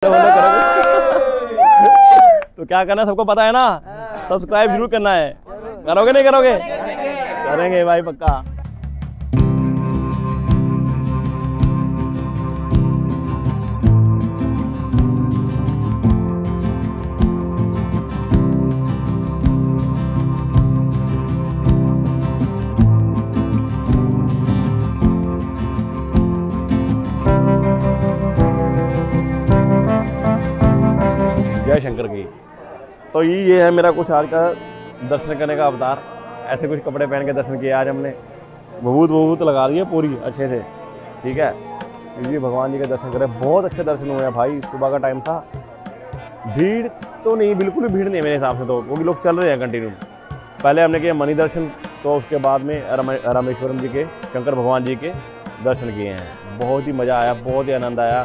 तो क्या करना है? सबको पता है ना? सब्सक्राइब ज़रूर करना है। करोगे नहीं करोगे। करेंगे भाई पक्का। शंकर की। तो ये है मेरा कुछ आज का दर्शन करने का अवतार। ऐसे कुछ कपड़े पहन के दर्शन किया आज हमने। बहुत बहुत लगा दिए पूरी अच्छे से। ठीक है? ये भगवान जी के दर्शन करे। बहुत अच्छे दर्शन हुए हैं भाई। सुबह का टाइम था। भीड़ तो नहीं, बिल्कुल भी भीड़ नहीं मेरे हिसाब से तो। क्योंकि लोग चल रहे हैं कंटिन्यू पहले हमने किया मणि दर्शन तो उसके बाद में रामेश्वरम जी के, शंकर भगवान जी के दर्शन किए हैं। बहुत ही मज़ा आया, बहुत ही आनंद आया।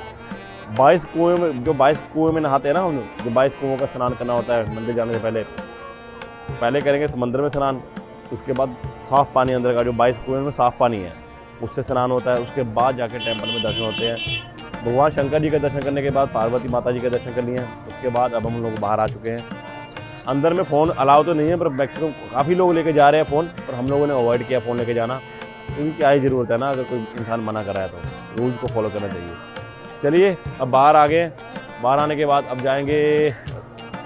बाईस कुएँ में जो बाईस कुएँ में नहाते हैं ना हम लोग, जो बाईस कुओं का स्नान करना होता है मंदिर जाने से पहले। पहले करेंगे समंदर में स्नान उसके बाद साफ़ पानी अंदर का जो बाईस कुएँ में साफ़ पानी है उससे स्नान होता है उसके बाद जाके टेंपल में दर्शन होते हैं। भगवान शंकर जी का दर्शन करने के बाद पार्वती माता जी का दर्शन कर लिए हैं उसके बाद अब हम लोग बाहर आ चुके हैं। अंदर में फ़ोन अलाउ तो नहीं है पर मैक्सिमम काफ़ी लोग लेके जा रहे हैं फ़ोन पर हम लोगों ने अवॉइड किया फ़ोन लेके जाना। क्योंकि क्या ही ज़रूरत है ना अगर कोई इंसान मना कर रहा है तो रूल्स को फॉलो करना चाहिए। चलिए, अब बाहर आ गए बाहर आने के बाद अब जाएँगे,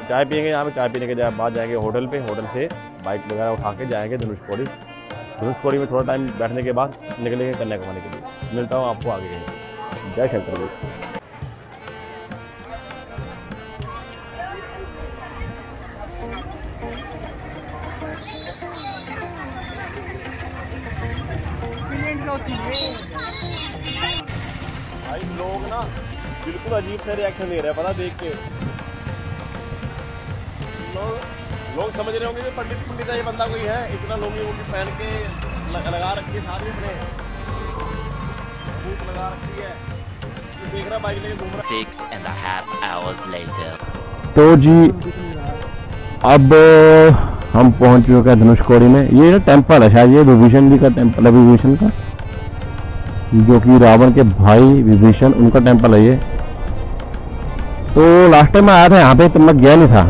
चाय पियेंगे यहाँ पे। चाय पीने के जाए बाद जाएँगे होटल पे। होटल से बाइक वगैरह उठा के जाएँगे धनुषकोड़ी धनुषकोड़ी में थोड़ा टाइम बैठने के बाद निकलेंगे कन्याकुमारी के लिए। मिलता हूँ आपको आगे। जय शंकर भाई बिल्कुल रिएक्शन दे रहे हैं पता देख के। लोग लोग समझ रहे होंगे कि पंडित पंडित ये बंदा कोई है इतना लोग ये पहन के लगा रखी है साथ में अपने। लगा रखी है। देख रहा बाइक लेके घूम रहा Six and a half hours तो जी अब हम पहुँच चुके हैं धनुषकोडी में। ये ना टेंपल है शायद ये विभीषण जी का टेंपल है विभीषण का? जो कि रावण के भाई विभीषण उनका टेंपल है ये। तो लास्ट टाइम मैं आया था, यहाँ पे तो मैं गया नहीं था।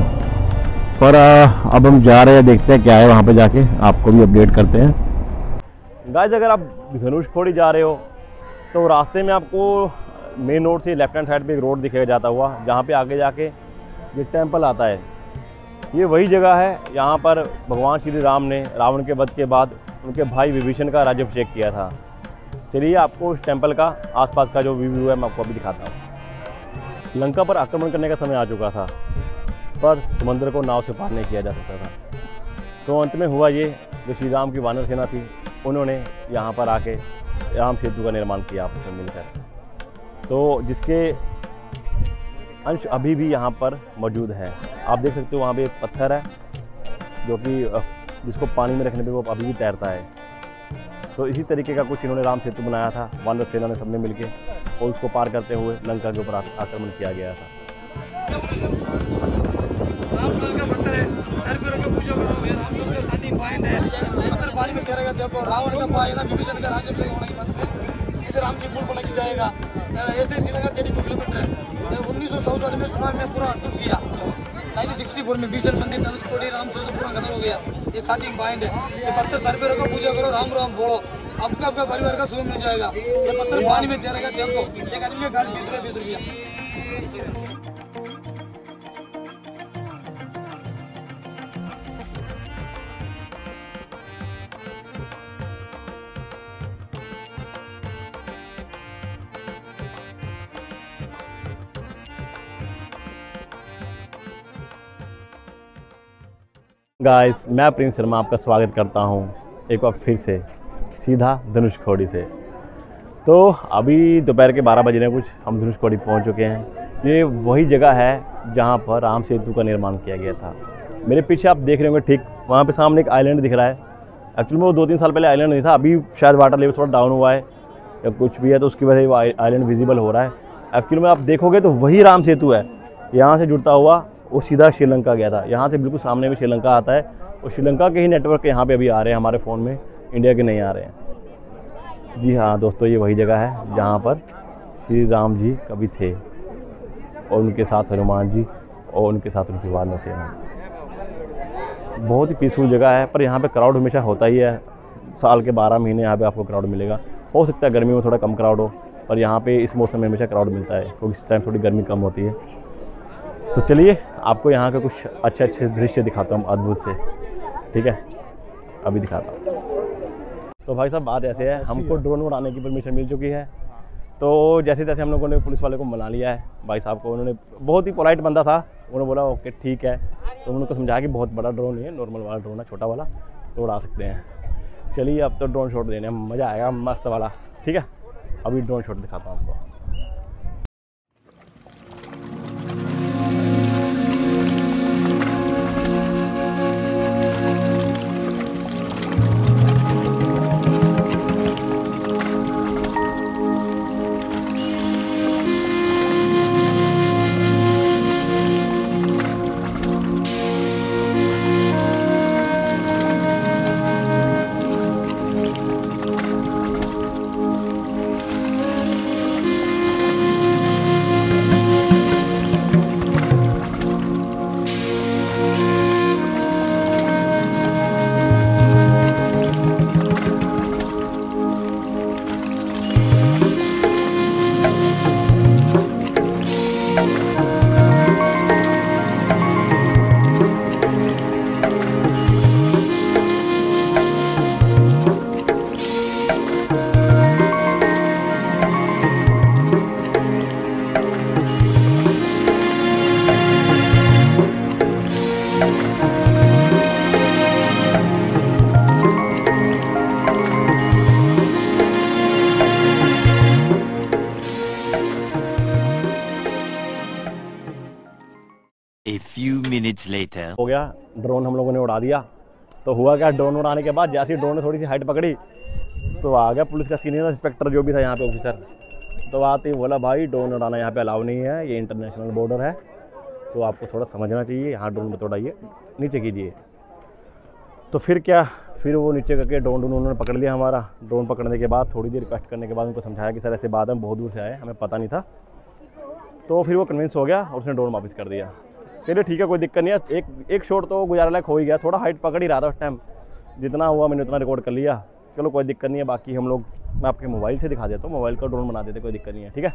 पर अब हम जा रहे हैं, देखते हैं क्या है वहाँ पे जाके। आपको भी अपडेट करते हैं। गाइस अगर आप धनुषकोडी जा रहे हो तो रास्ते में आपको मेन रोड से लेफ़्ट हैंड साइड पे एक रोड दिखेगा जाता हुआ, जहाँ पे आगे जाके ये टेंपल आता है। ये वही जगह है, यहाँ पर भगवान श्री राम ने रावण के वध के बाद उनके भाई विभीषण का राज्यभिषेक किया था। चलिए आपको उस टेंपल का आसपास का जो व्यू है, मैं आपको अभी दिखाता हूँ। लंका पर आक्रमण करने का समय आ चुका था, पर समंदर को नाव से पार नहीं किया जा सकता था। तो अंत में हुआ ये, जो श्री राम की वानर सेना थी, उन्होंने यहाँ पर आके राम सेतु का निर्माण किया आपस में मिलकर। तो जिसके अंश अभी भी यहाँ पर मौजूद हैं। आप देख सकते हो वहाँ पे एक पत्थर है, जो कि जिसको पानी में रखने पे वो अभी भी तैरता है। तो इसी तरीके का कुछ इन्होंने राम सेतु बनाया था, वानर सेना ने सबने मिलके। और उसको पार करते हुए लंका के ऊपर आक्रमण किया गया था। राम का उन्नीस सौ चौसठ में सुनामी पूरा डूब गया नाइनटीन सिक्सटी फोर में भीषण मंदिर धनुषकोडी राम खत्म हो गया। ये शादी पॉइंट है। ये पत्थर सर पे रखो पूजा करो। राम राम, बोलो। आपका आपका परिवार का सुख मिल जाएगा? ये पत्थर पानी में तैरेगा देखो, एक आदमी का गाड़ी बीस रुपये बीस रुपया गाइस मैं प्रिंस शर्मा आपका स्वागत करता हूँ। एक बार फिर से। सीधा धनुषकोडी से। तो अभी दोपहर के 12 बजे कुछ, हम धनुषकोडी पहुँच चुके हैं। ये वही जगह है जहाँ पर राम सेतु का निर्माण किया गया था। मेरे पीछे आप देख रहे होंगे, ठीक वहाँ पे सामने एक आइलैंड दिख रहा है। एक्चुअली में वो दो तीन साल पहले आइलैंड नहीं था, अभी शायद वाटर लेवल थोड़ा डाउन हुआ है या कुछ भी है तो उसकी वजह से वो आइलैंड विजिबल हो रहा है। एक्चुअली में आप देखोगे तो वही राम सेतु है। यहाँ से जुड़ता हुआ वो सीधा श्रीलंका गया था। यहाँ से बिल्कुल सामने में श्रीलंका आता है। और श्रीलंका के ही नेटवर्क यहाँ पे अभी आ रहे हैं हमारे फ़ोन में। इंडिया के नहीं आ रहे हैं। जी हाँ दोस्तों, ये वही जगह है जहाँ पर श्री राम जी कभी थे और उनके साथ हनुमान जी और उनके साथ उनकी वानर सेना बहुत ही पीसफुल जगह है, पर यहाँ पे क्राउड हमेशा होता ही है। साल के बारह महीने यहाँ पे आपको क्राउड मिलेगा। हो सकता है गर्मी में थोड़ा कम क्राउड हो, पर यहाँ पे इस मौसम में हमेशा क्राउड मिलता है, क्योंकि इस टाइम थोड़ी गर्मी कम होती है। तो चलिए, आपको यहाँ के कुछ अच्छे अच्छे दृश्य दिखाता हूँ अद्भुत से। ठीक है? अभी दिखाता हूँ। तो भाई साहब बात ऐसे है हमको ड्रोन उड़ाने की परमिशन मिल चुकी है। तो जैसे तैसे हम लोगों ने पुलिस वाले को मना लिया है भाई साहब को उन्होंने बहुत ही पोलाइट बंदा था उन्होंने बोला ओके ठीक है। तो उन्होंने समझाया कि बहुत बड़ा ड्रोन नहीं है नॉर्मल वाला ड्रोन है छोटा वाला तो उड़ा सकते हैं। चलिए अब तो ड्रोन शॉट देने मज़ा आएगा मस्त वाला ठीक है? अभी ड्रोन शॉट दिखाता हूँ आपको। Later. हो गया ड्रोन हम लोगों ने उड़ा दिया। तो हुआ क्या ड्रोन उड़ाने के बाद जैसे ही ड्रोन ने थोड़ी सी हाइट पकड़ी तो आ गया पुलिस का सीनियर इंस्पेक्टर जो भी था यहाँ पे ऑफिसर तो आते ही बोला, भाई ड्रोन उड़ाना यहाँ पे अलाउ नहीं है, ये इंटरनेशनल बॉर्डर है तो आपको थोड़ा समझना चाहिए, यहाँ ड्रोन मत उड़ाइए, नीचे कीजिए। तो फिर क्या, फिर वो नीचे करके ड्रोन ड्रोन उन्होंने पकड़ लिया हमारा। ड्रोन पकड़ने के बाद, थोड़ी देर रिक्वेस्ट करने के बाद उनको समझाया कि, सर, ऐसे बात हम बहुत दूर से आए हमें पता नहीं था। तो फिर वो कन्विंस हो गया और उसने ड्रोन वापस कर दिया। चलिए ठीक है, कोई दिक्कत नहीं है। एक एक शॉट तो गुजारा लायक हो ही गया। थोड़ा हाइट पकड़ ही रहा था उस टाइम जितना हुआ मैंने उतना रिकॉर्ड कर लिया। चलो कोई दिक्कत नहीं है, बाकी हम लोग, मैं आपके मोबाइल से दिखा देता हूँ। मोबाइल का ड्रोन बना देते, कोई दिक्कत नहीं है, ठीक है?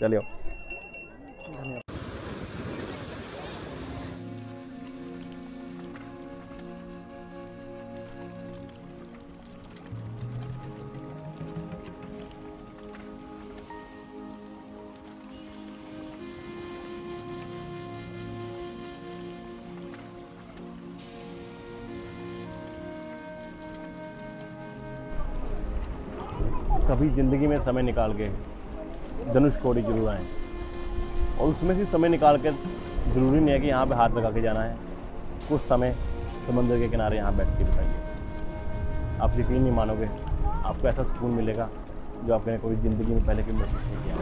चलिए। कभी ज़िंदगी में समय निकाल के धनुष कोड़ी ज़रूर आएँ। और उसमें से समय निकाल कर ज़रूरी नहीं है कि यहाँ पे हाथ लगा के जाना है। कुछ समय समंदर के किनारे यहाँ बैठ के बिताइए। आप यकीन नहीं मानोगे, आपको ऐसा सुकून मिलेगा जो आपने कभी ज़िंदगी में पहले कभी महसूस नहीं किया।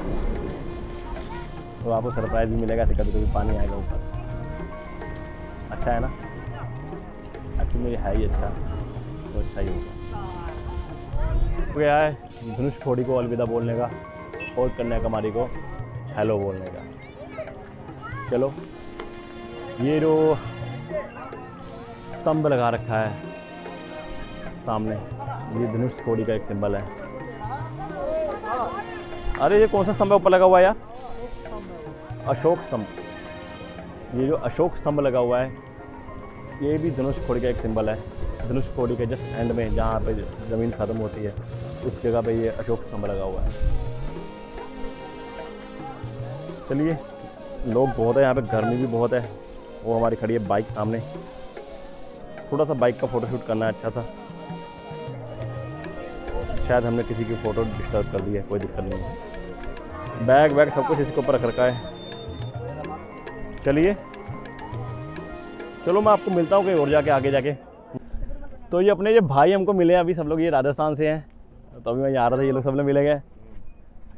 तो आपको सरप्राइज़ भी मिलेगा ऐसे कभी कभी पानी आएगा ऊपर। अच्छा है ना? एक्चुअली है ही अच्छा। तो अच्छा ही होगा। गया है। धनुष खोड़ी को अलविदा बोलने का और कन्याकुमारी को हेलो बोलने का। चलो, ये जो स्तंभ लगा रखा है सामने, ये धनुष खोड़ी का एक सिंबल है। अरे, ये कौन सा स्तंभ ऊपर लगा हुआ है यार। अशोक स्तंभ। ये जो अशोक स्तंभ लगा हुआ है, ये भी धनुष खोड़ी का एक सिंबल है। धनुष खोड़ी के जस्ट एंड में, जहाँ पे ज़मीन ख़त्म होती है। उस जगह पे ये अशोक स्तंभ लगा हुआ है। चलिए, लोग बहुत है, यहाँ पे गर्मी भी बहुत है। वो हमारी खड़ी है बाइक सामने। थोड़ा सा बाइक का फ़ोटोशूट करना है अच्छा था। शायद हमने किसी की फ़ोटो डिस्टर्ब कर दी है, कोई दिक्कत नहीं है। बैग वैग सब कुछ इसके ऊपर रख रखा है। चलिए। चलो, मैं आपको मिलता हूँ कहीं और जाके, आगे जाके। तो ये अपने ये भाई हमको मिले हैं, अभी सब लोग ये राजस्थान से हैं। तो अभी मैं यहाँ आ रहा था ये लोग सब लोग मिले गए।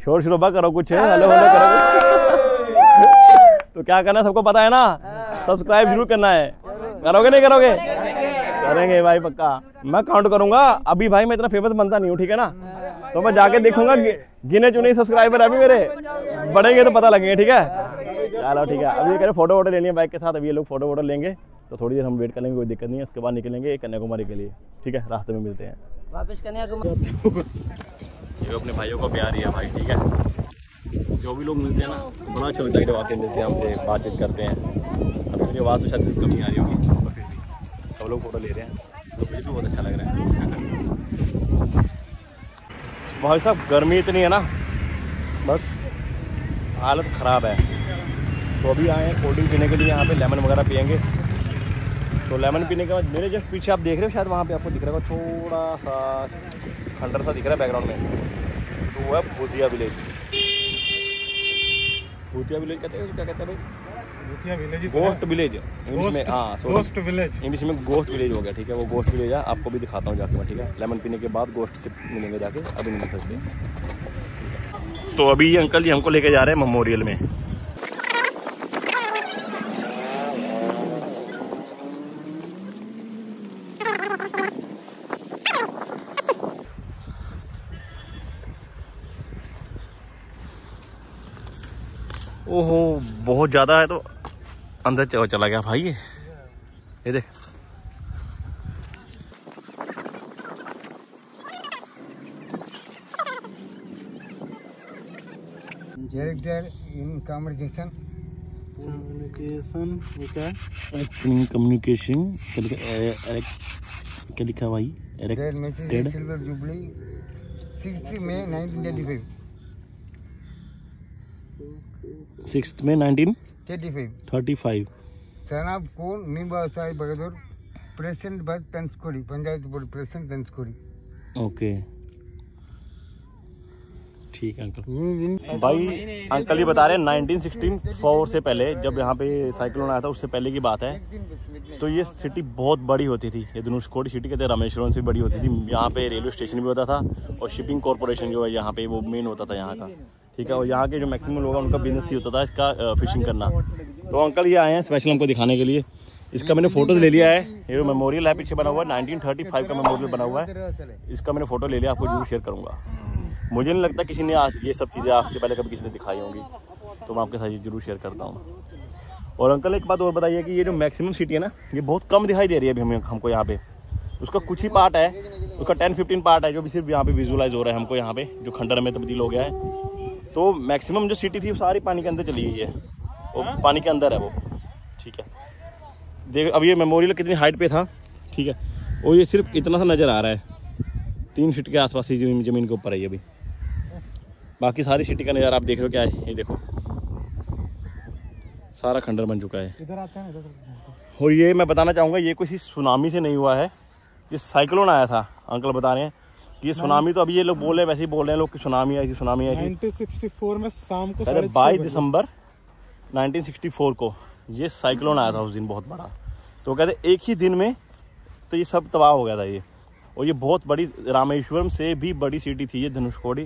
शोर शोरबा करो कुछ हेलो हेलो करो तो क्या करना है सबको पता है ना? सब्सक्राइब ज़रूर करना है। करोगे। नहीं करोगे? करेंगे। भाई पक्का। मैं काउंट करूँगा। अभी भाई मैं इतना फ़ेमस बनता नहीं हूँ ठीक है ना? तो मैं जाके देखूँगा गिने चुने सब्सक्राइबर अभी मेरे। बढ़ेंगे तो पता लगेंगे ठीक है? चलो ठीक है। अभी कह रहे फ़ोटो वोटो लेनी है बाइक के साथ अभी ये लोग फ़ोटो वोटो लेंगे। तो थोड़ी देर हम वेट कर लेंगे कोई दिक्कत नहीं है। उसके बाद निकलेंगे कन्याकुमारी के लिए। ठीक है? रास्ते में मिलते हैं। वापस कन्याकुमारी। ये अपने भाइयों को प्यार ही है भाई ठीक है? जो भी लोग मिलते हैं ना बड़ा अच्छा लगता है जब आके मिलते हैं हमसे बातचीत करते हैं। अभी मेरी आवाज़ तो शायद कमी आ रही होगी और फिर भी। सब लोग फ़ोटो ले रहे हैं। तो मुझे भी बहुत अच्छा लग रहा है। भाई साहब गर्मी इतनी है ना बस हालत ख़राब है। तो अभी आए हैं कोल्ड ड्रिंक पीने के लिए यहाँ पे लेमन वगैरह पियेंगे। तो लेमन पीने के बाद मेरे जस्ट पीछे आप देख रहे हो शायद वहाँ पे आपको दिख रहा होगा थोड़ा सा खंडर सा दिख रहा है बैकग्राउंड में। तो वो है भूतिया विलेज भूतिया विलेज कहते हैं क्या कहते हैं भाई? गोस्ट विलेज इंग्लिश में हाँ गोस्ट विलेज इंग्लिश में गोस्ट विलेज हो गया ठीक है? वो गोस्ट विलेज है आपको भी दिखाता हूँ जाके मैं ठीक है? लेमन पीने के बाद गोस्ट से मिलेंगे जाके अभी नहीं मिल सकते। तो अभी अंकल जी हमको लेके जा रहे हैं मेमोरियल में। ओहो बहुत ज़्यादा है तो अंदर च- चला गया भाई ये ये देख in communication कम्युनिकेशन क्या लिखा भाई that message is silver jubilee six में nineteen? 35 thirty five. Son of Kun Nimba Sai Bagadur present by Tanskori panchayat board present Tanskori okay ठीक है अंकल भाई अंकल ही बता रहे हैं 1964 से पहले जब यहाँ पे साइक्लोन आया था उससे पहले की बात है। तो ये सिटी बहुत बड़ी होती थी। ये धनुषकोडी सिटी कहते हैं रामेश्वरम से बड़ी होती थी। यहाँ पे रेलवे स्टेशन भी होता था और शिपिंग कॉरपोरेशन जो है यहाँ पे वो मेन होता था यहाँ का। ठीक है, और यहाँ के जो मैक्सिमम लोग हैं, उनका बिज़नेस ही होता था इसका फिशिंग करना। तो अंकल ये आए हैं स्पेशल हमको दिखाने के लिए। इसका मैंने फ़ोटोज़ ले लिया है। ये जो मेमोरियल है, पीछे बना हुआ है 1935 का मेमोरियल बना हुआ है। इसका मैंने फ़ोटो ले लिया, आपको ज़रूर शेयर करूँगा। मुझे नहीं लगता किसी ने आज ये सब चीज़ें आपसे पहले कभी किसी ने दिखाई होंगी। तो मैं आपके साथ ये ज़रूर शेयर करता हूँ। और अंकल एक बात और बताइए कि ये जो मैक्सिमम सिटी है ना, ये बहुत कम दिखाई दे रही है अभी हमें, हमको यहाँ पे। उसका कुछ ही पार्ट है, उसका टेन फिफ्टीन पार्ट है, जो भी सिर्फ़ यहाँ पे विजुलाइज हो रहा है हमको यहाँ पे, जो खंडर में तब्दील हो गया है। तो मैक्सिमम जो सिटी थी वो सारी पानी के अंदर चली गई है। वो पानी के अंदर है वो। ठीक है। देख अब ये मेमोरियल कितनी हाइट पे था। ठीक है। और ये सिर्फ़ इतना सा नज़र आ रहा है। तीन फीट के आसपास ही ज़मीन ज़मीन के ऊपर है ये भी। बाकी सारी सिटी का नज़ारा आप देख रहे हो क्या है? ये देखो। सारा खंडर बन चुका है। इधर आते हैं इधर और ये मैं बताना चाहूँगा ये किसी सुनामी से नहीं हुआ है। ये साइक्लोन आया था अंकल बता रहे हैं। ये सुनामी तो अभी ये लोग बोल रहे हैं वैसे ही बोल रहे हैं लोग कि सुनामी आई थी सुनामी आई थी 1964 में शाम को अरे बाईस। दिसंबर 1964 को ये साइक्लोन आया था उस दिन बहुत बड़ा। तो कहते एक ही दिन में तो ये सब तबाह हो गया था ये। और ये बहुत बड़ी रामेश्वरम से भी बड़ी सिटी थी ये धनुषकोडी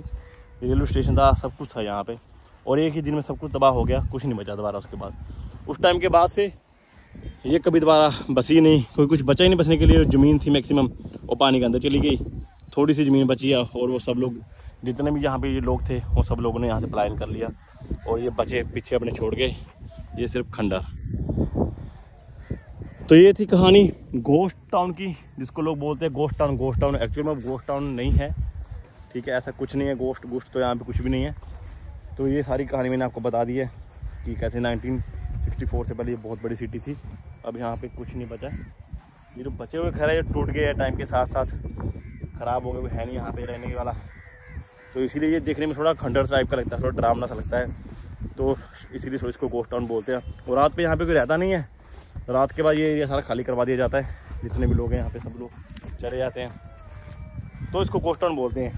रेलवे स्टेशन था सब कुछ था यहाँ पे। और एक ही दिन में सब कुछ तबाह हो गया कुछ नहीं बचा दोबारा उसके बाद। उस टाइम के बाद से ये कभी दोबारा बसी नहीं कोई कुछ बचा ही नहीं बसने के लिए ज़मीन थी मैक्सिमम और पानी के अंदर चली गई। थोड़ी सी ज़मीन बची है और वो सब लोग, जितने भी यहाँ पे ये लोग थे, वो सब लोगों ने यहाँ से पलायन कर लिया और ये बचे, पीछे अपने छोड़ गए। ये सिर्फ़ खंडर। तो ये थी कहानी गोस्ट टाउन की, जिसको लोग बोलते हैं ghost town ghost town actual में गोस्ट टाउन नहीं है। ठीक है, ऐसा कुछ नहीं है गोस्ट गोस्ट तो यहाँ पे कुछ भी नहीं है। तो ये सारी कहानी मैंने आपको बता दी है कि कैसे 1964 से पहले ये बहुत बड़ी सिटी थी। अब यहाँ पे कुछ नहीं बचा। ये जो बचे हुए घर है टूट गए हैं टाइम के साथ साथ ख़राब हो गए है नहीं यहाँ पे रहने के वाला। तो इसीलिए ये देखने में थोड़ा खंडर टाइप का लगता है, थोड़ा डरावना सा लगता है। तो इसीलिए थोड़ा इसको गोस्ट टाउन बोलते हैं। और रात पे यहाँ पे कोई रहता नहीं है। रात के बाद ये एरिया सारा खाली करवा दिया जाता है। जितने भी लोग हैं यहाँ पे सब लोग चले जाते हैं। तो इसको गोस्ट टाउन बोलते हैं।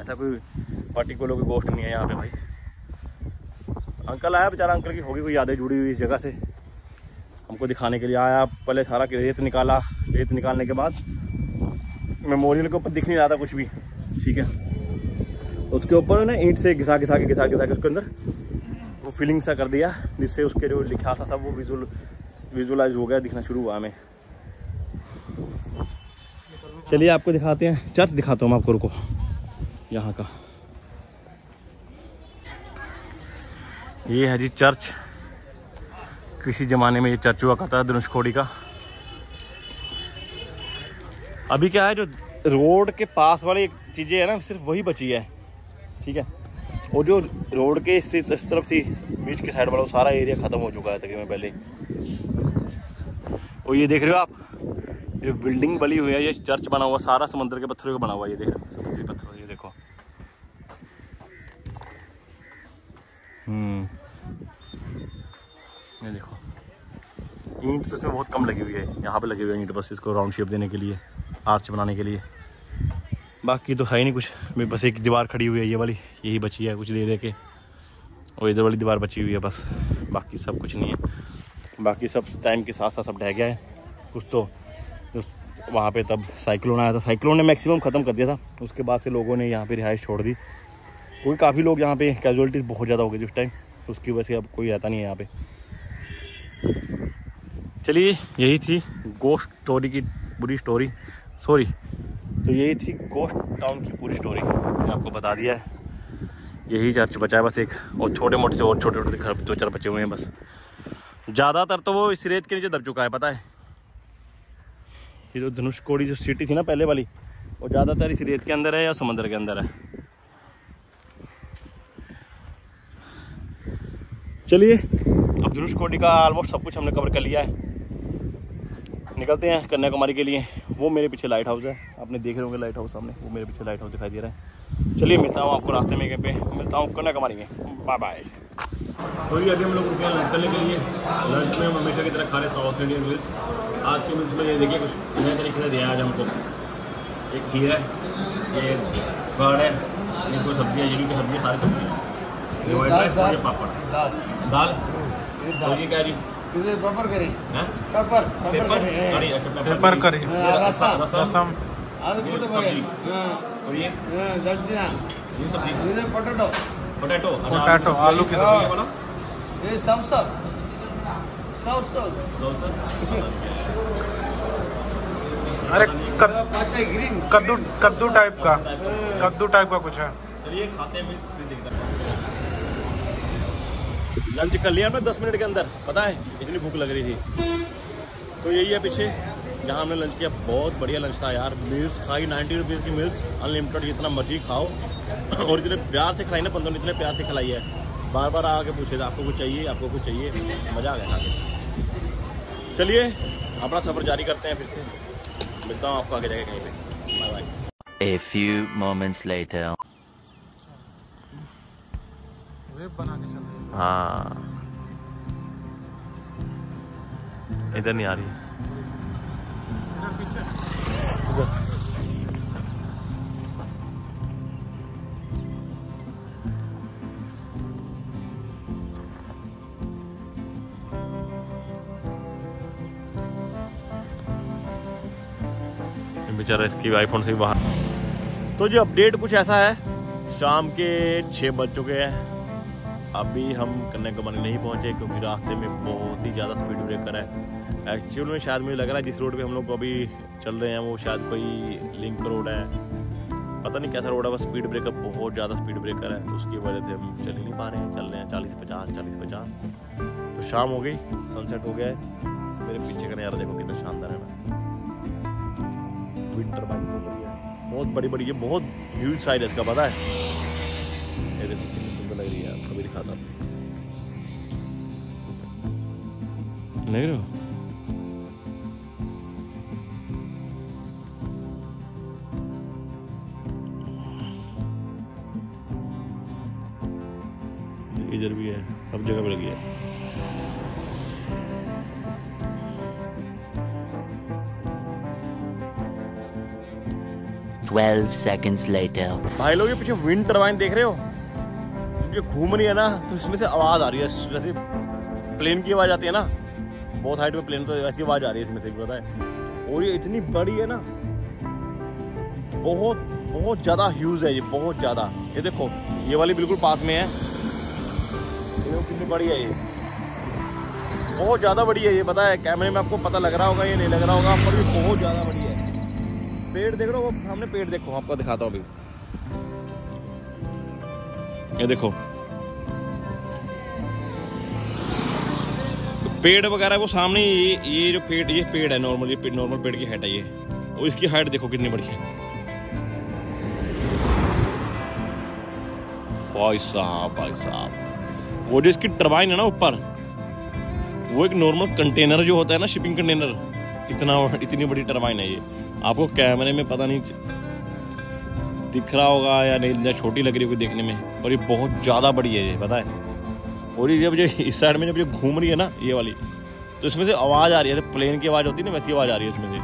ऐसा कोई पर्टिकुलर कोई गोस्ट नहीं है यहाँ पे भाई। अंकल आया, बेचारा अंकल की होगी कोई यादें जुड़ी हुई इस जगह से। हमको दिखाने के लिए आया, पहले सारा रेत निकाला। रेत निकालने के बाद मेमोरियल के ऊपर दिख नहीं रहा था कुछ भी। ठीक है? उसके ऊपर ना ईंट से घिसा घिसा के, घिसा घिसा के उसके अंदर वो फीलिंग सा कर दिया, जिससे उसके जो लिखा था, सब वो विजुअल विजुअलाइज हो गया, दिखना शुरू हुआ हमें। चलिए आपको दिखाते हैं, चर्च दिखाता हूँ मैं आपको, रुको। यहाँ का। ये है जी चर्च। किसी ज़माने में ये चर्च हुआ करता था धनुषकोडी का। अभी क्या है जो रोड के पास वाली चीज़ें है ना सिर्फ़ वही बची है। ठीक है? और जो रोड के इस, तरफ़ थी बीच के साइड वाला सारा एरिया ख़त्म हो चुका है तकरीबन पहले। और ये देख रहे हो आप? ये बिल्डिंग बनी हुई है ये चर्च बना हुआ सारा समुद्र के पत्थरों का बना हुआ ये देख रहे हो समुद्री पत्थर ये देखो। हम्म। ये देखो। ईंट तो इसमें बहुत कम लगी हुई है यहाँ पे लगी हुई है ईंट बस इसको राउंड शेप देने के लिए। आर्च बनाने के लिए। बाकी तो है ही नहीं कुछ। बस एक दीवार खड़ी हुई है, ये वाली, यही बची है कुछ दे दे के। और इधर वाली दीवार बची हुई है बस। बाकी सब कुछ नहीं है। बाकी सब टाइम के साथ साथ सब ढह गया है। कुछ तो वहाँ पे तब साइक्लोन आया था। साइक्लोन ने मैक्सिमम ख़त्म कर दिया था। उसके बाद से लोगों ने यहाँ पे रिहाइश छोड़ दी। क्योंकि काफ़ी लोग यहाँ पे कैजुअलिटीज़ बहुत ज़्यादा हो गई थी उस टाइम उसकी वजह से अब कोई रहता नहीं है यहाँ पे। चलिए, यही थी गोस्ट स्टोरी की बुरी स्टोरी सॉरी तो यही थी गोस्ट टाउन की पूरी स्टोरी मैंने आपको बता दिया है। यही चर्च बचा है बस एक। और छोटे मोटे से और छोटे छोटे घर दो चार बचे हुए हैं बस। ज़्यादातर तो वो इस रेत के नीचे दब चुका है, पता है? ये जो धनुषकोडी जो सिटी थी ना पहले वाली, वो ज़्यादातर इस रेत के अंदर है या समंदर के अंदर है। चलिए, अब धनुषकोडी का ऑलमोस्ट सब कुछ हमने कवर कर लिया है। निकलते हैं कन्याकुमारी के लिए। वो मेरे पीछे लाइट हाउस है। आपने देख रहे होंगे लाइट हाउस सामने। वो मेरे पीछे लाइट हाउस दिखाई दे रहा है। चलिए मिलता हूँ आपको रास्ते में कहीं पे। मिलता हूँ कन्याकुमारी में। बाय बाय तो ये अभी हम लोग रुके हैं लंच करने के लिए। लंच में हम हमेशा की तरह खा रहे साउथ इंडियन मील्स आज के मील्स में ये देखिए कुछ नए तरीके से दिया आज हमको। एक खीर है ये कर्ड है ये कोई सब्ज़ी है ये भी सब्ज़ी सारी सब्ज़ी। है पापड़। दाल। तो ये क्या जी? इधर पेपर करी। पेपर पेपर पेपर करी। रसम। रसम। आज कोट बगे और ये? सब्ज़ियाँ ये सब्ज़ी। इधर पोटैटो पोटैटो पोटैटो आलू की सब्ज़ी वाला ये सब सब सब सब अरे कद्दू कद्दू टाइप का। कद्दू टाइप का कुछ है। चलिए खाते में देखते हैं। लंच कर लिया हमने दस मिनट के अंदर। पता है इतनी भूख लग रही थी। तो यही है पीछे जहाँ हमने लंच किया बहुत बढ़िया लंच था यार। मील्स खाई नाइन्टी रुपीज़ की मील्स अनलिमिटेड जितना मर्ज़ी खाओ। और इतने प्यार से खिलाई ना पंद्रह ने इतने प्यार से खिलाई है। बार बार आके पूछे थे आपको कुछ चाहिए आपको कुछ चाहिए। मज़ा आ गया खा चलिए अपना सफ़र जारी करते हैं फिर से। मिलता हूँ आपको आगे जाके कहीं पे। Bye bye A few moments later. हाँ। इधर नहीं आ रही बेचारा इसकी आईफोन से बाहर। तो जो अपडेट कुछ ऐसा है? शाम के छः बज चुके हैं। अभी हम कन्याकुमारी नहीं पहुँचे क्योंकि रास्ते में बहुत ही ज़्यादा स्पीड ब्रेकर है। एक्चुअल में शायद मुझे लग रहा है जिस रोड पे हम लोग अभी चल रहे हैं, वो शायद कोई लिंक रोड है। पता नहीं कैसा रोड है, बस स्पीड ब्रेकर बहुत ज़्यादा स्पीड ब्रेकर है। तो उसकी वजह से हम चल ही नहीं पा रहे हैं, चल रहे हैं चालीस पचास चालीस पचास। तो शाम हो गई सनसेट हो गया है। मेरे पीछे का नज़ारा देखो कितना शानदार है ना। विंटर बाइक बहुत है। बड़ी बड़ी ये बहुत ह्यूज साइज़ है, इसका पता है। आपको भी लग रहे हो? इधर भी है सब जगह पे लगी है। 12 seconds later. भाई लोग ये पीछे विंड टर्बाइन देख रहे हो? ये घूम रही है ना तो इसमें से आवाज़ आ रही है। जैसे प्लेन की आवाज़ आती है ना, बहुत हाइट में प्लेन तो ऐसी आवाज़ आ रही है इसमें से भी पता है? और ये इतनी बड़ी है ना, बहुत बहुत ज़्यादा ह्यूज है ये, बहुत ज़्यादा। ये देखो, ये वाली बिल्कुल पास में है। कितनी बड़ी है ये। बहुत ज़्यादा बड़ी है ये, पता है? कैमरे में आपको पता लग रहा होगा ये नहीं लग रहा होगा, पर ये बहुत ज़्यादा बड़ी है। पेड़ देख रहे हो? वो सामने पेड़ देखो, आपको दिखाता हूँ अभी। ये देखो। पेड़ वगैरह, वो सामने ये ये जो पेड़, ये पेड़ है नॉर्मल ये पेड़ नॉर्मल पेड़ की हाइट है ये। और इसकी हाइट देखो कितनी बड़ी है। भाई साहब भाई साहब। वो जो इसकी टरबाइन है ना ऊपर, वो एक नॉर्मल कंटेनर जो होता है ना शिपिंग कंटेनर इतना, इतनी बड़ी टरबाइन है ये। आपको कैमरे में पता नहीं दिख रहा होगा या नहीं, या छोटी लग रही होगी देखने में। और ये बहुत ज़्यादा बड़ी है ये, पता है? और ये जब जो इस साइड में जब ये घूम रही है ना, ये वाली तो इसमें से आवाज़ आ रही है प्लेन की आवाज़ होती है ना, वैसी आवाज़ आ रही है इसमें से।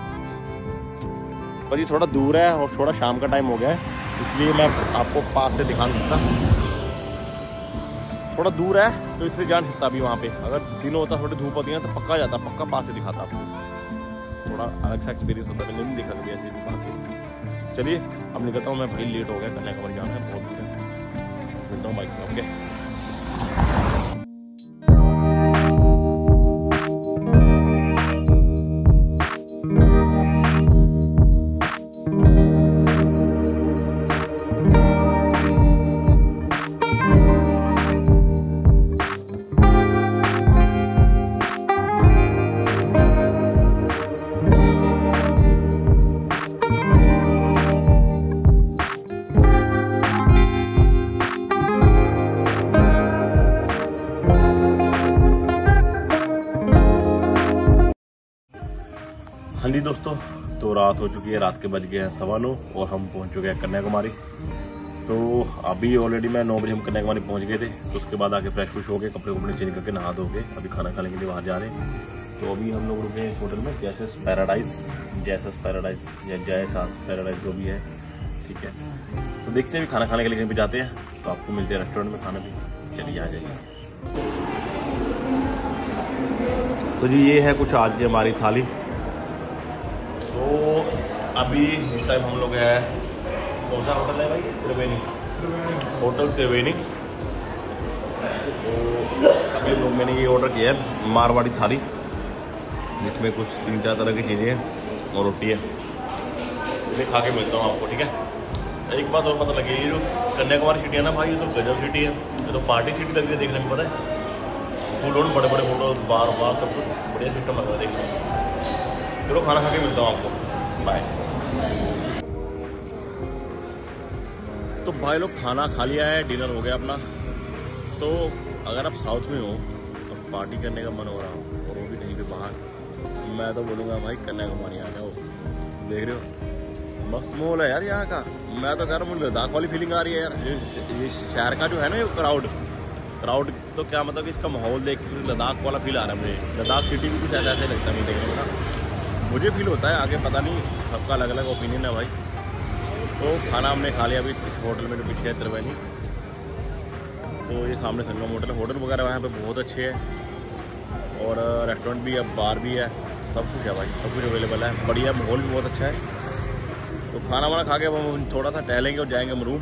पर ये थोड़ा दूर है और थोड़ा शाम का टाइम हो गया है, इसलिए मैं आपको पास से दिखा नहीं सकता। थोड़ा दूर है तो इसलिए जान सकता अभी वहाँ पे। अगर दिन होता, थोड़ी धूप होती है तो पक्का जाता, पक्का पास से दिखाता आपको। थोड़ा अलग सा एक्सपीरियंस होता है, मैंने नहीं देखा कभी ऐसे पास से। चलिए, अब निकलता हूँ, मैं भाई लेट हो गया कन्याकुमारी जाना है, बहुत मिलता हूँ बाइक में ओके हाँ जी दोस्तों तो रात हो चुकी है, रात के बज गए हैं सवा नौ और हम पहुँच चुके हैं कन्याकुमारी। तो अभी ऑलरेडी मैं नौ बजे हम कन्याकुमारी पहुँच गए थे तो उसके बाद आके फ्रेश फ्रेश हो गए कपड़े वपड़े चेंज करके नहा धो के अभी खाना खाने के लिए बाहर जा रहे हैं। तो अभी हम लोग रुके हैं इस होटल में जैसस पैराडाइज जैसस पैराडाइज या जयसास पैराडाइज जो भी है, ठीक है। तो देखते हैं भी खाना खाने के लिए कहीं भी जाते हैं तो आपको मिलते हैं रेस्टोरेंट में खाना भी। चलिए आ जाइए। तो जी, ये है कुछ आज की हमारी थाली। तो अभी इस टाइम हम लोग हैं, कौन सा होटल है भाई? त्रिवेणी। होटल त्रिवेणी। तो अभी लोग मैंने ये ऑर्डर किया है, मारवाड़ी थाली, जिसमें कुछ तीन चार तरह की चीज़ें हैं और रोटी है। मैं खा के मिलता हूँ आपको, ठीक है? एक बात और पता लगी, ये जो कन्याकुमारी सिटी है ना भाई, ये तो गजब सिटी है। ये तो पार्टी सिटी लग रही है देखने में, पता है? फुल बड़े बड़े होटल बार बार सब कुछ, बढ़िया सिस्टम लग रहा है देखने में। चलो खाना खा के मिलता हूँ आपको। बाय तो भाई लोग खाना खा लिया है डिनर हो गया अपना। तो अगर आप साउथ में हो और पार्टी करने का मन हो रहा हो और वो भी कहीं पे बाहर। मैं तो बोलूँगा भाई कन्याकुमारी आ जाओ। देख रहे हो? मस्त माहौल है यार यहाँ का। मैं तो कह रहा हूँ लद्दाख वाली फीलिंग आ रही है यार। ये, शहर का जो है ना ये क्राउड क्राउड तो क्या मतलब कि इसका माहौल देख लद्दाख वाला फील आ रहा है मुझे। लद्दाख सिटी भी कुछ ऐसा ऐसा लगता है मुझे देखने में ना। मुझे फील होता है, आगे पता नहीं, सबका अलग अलग ओपिनियन है भाई। तो खाना हमने खा लिया अभी, इस होटल में जो पीछे है त्रिवेणी। तो ये सामने संगम होटल होटल वगैरह यहाँ पे बहुत अच्छे हैं। और रेस्टोरेंट भी है बार भी है, सब कुछ है भाई, सब कुछ अवेलेबल है। बढ़िया माहौल भी बहुत अच्छा है। तो खाना वाना खा के अब हम थोड़ा सा टहलेंगे और जाएँगे मरूम।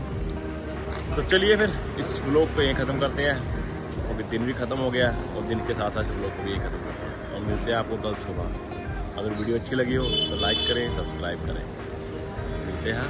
तो चलिए फिर, इस ब्लॉग को यहीं ख़त्म करते हैं। अभी दिन भी ख़त्म हो गया और दिन के साथ साथ इस ब्लॉग को भी यहीं ख़त्म करते हैं। और मिलते हैं आपको कल सुबह। अगर वीडियो अच्छी लगी हो तो लाइक करें सब्सक्राइब करें। मिलते हैं